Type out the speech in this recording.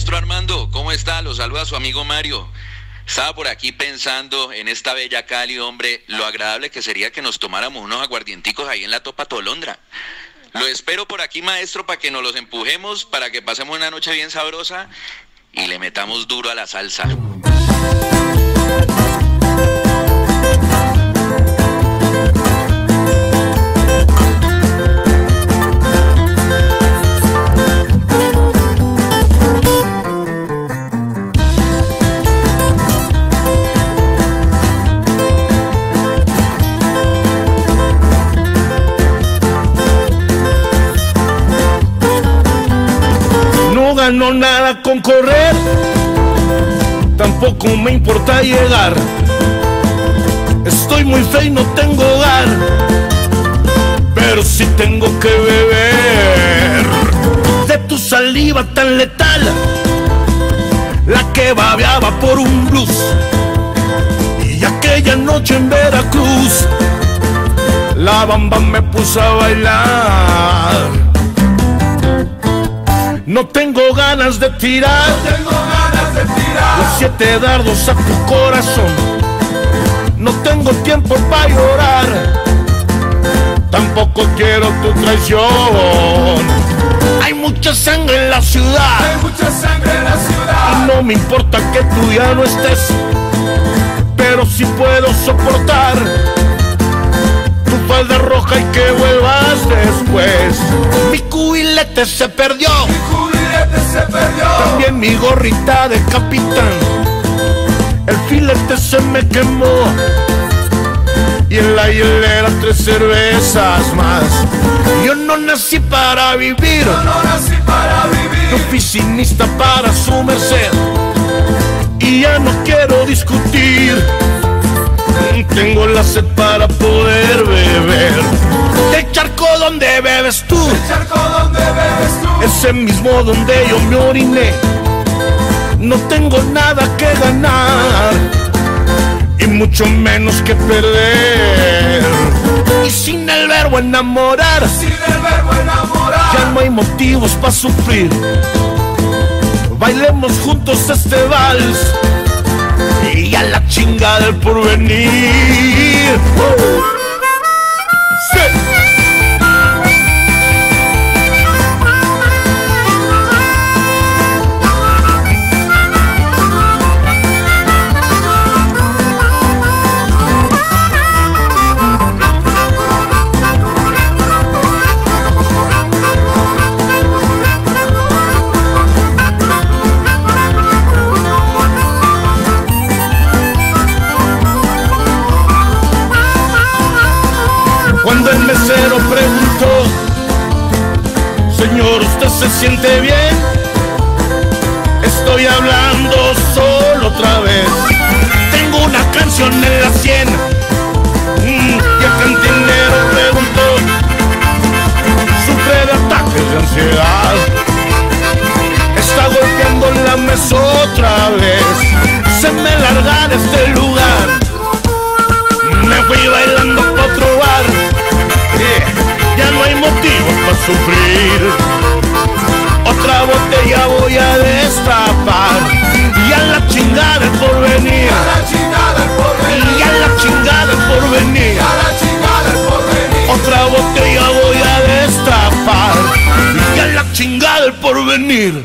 Maestro Armando, ¿cómo está? Lo saluda su amigo Mario. Estaba por aquí pensando en esta bella Cali, hombre, lo agradable que sería que nos tomáramos unos aguardienticos ahí en la Topa Tolondra. Lo espero por aquí, maestro, para que nos los empujemos, para que pasemos una noche bien sabrosa y le metamos duro a la salsa. Gano nada con correr, tampoco me importa llegar. Estoy muy feo y no tengo hogar, pero sí tengo que beber de tu saliva tan letal, la que babeaba por un blues. Y aquella noche en Veracruz, la bamba me puso a bailar. No tengo ganas de tirar, Tengo ganas de tirar los siete dardos a tu corazón. No tengo tiempo para llorar, tampoco quiero tu traición. Hay mucha sangre en la ciudad Hay mucha sangre en la y ciudad no me importa que tú ya no estés, pero si puedo soportar tu falda roja y que vuelvas después. Mi cubilete se perdió. Mi gorrita de capitán. El filete se me quemó Y en la hielera tres cervezas más. Yo no nací para vivir. Yo no nací para vivir. Oficinista para su merced Y ya no quiero discutir. Tengo la sed para poder beber. Del charco donde bebes tú. El charco donde bebes tú. Ese mismo donde yo me oriné. No tengo nada que ganar y mucho menos que perder. Y sin el verbo enamorar, Sin el verbo enamorar ya no hay motivos para sufrir. Bailemos juntos este vals y a la chinga del porvenir. ¡Uh! Sí. Mesero preguntó, Señor, ¿usted se siente bien? Estoy hablando solo otra vez. Tengo una canción en la sien. Mm, y el cantinero preguntó, ¿sufre de ataques de ansiedad? Está golpeando la mesa otra vez. Se me larga de este lugar. Sufrir. Otra botella voy a destapar. Y a la chingada el porvenir. A la chingada el porvenir. Y a la chingada el porvenir. A la chingada el porvenir. Otra botella voy a destapar. Y a la chingada el porvenir